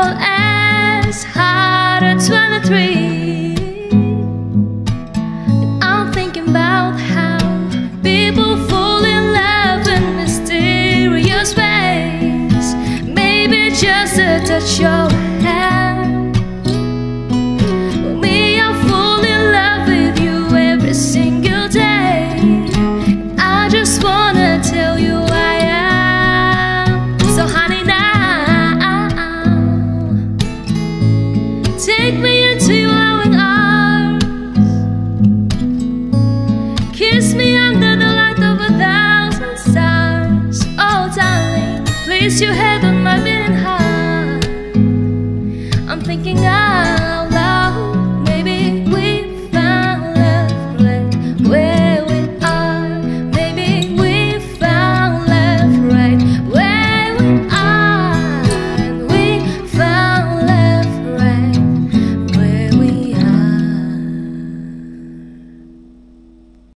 as hard at 23. And I'm thinking about how people fall in love in mysterious. Maybe just a touch of Take me into your arms. Kiss me under the light of a thousand stars. Oh, darling, place your head on my beating heart. I'm thinking of.